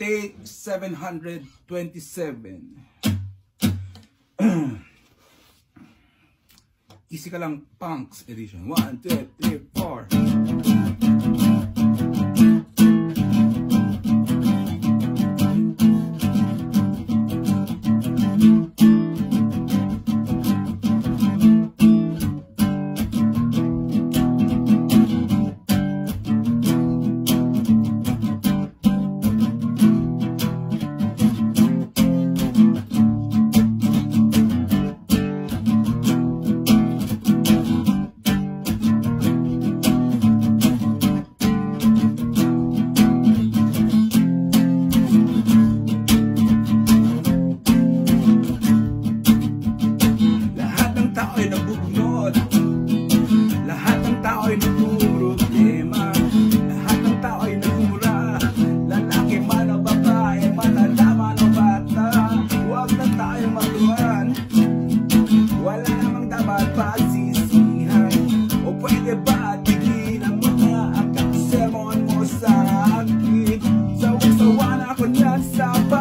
Take 727. Easy ka lang, Punks Edition. 1, 2, 3, 4. I've seven more sack. I not stop.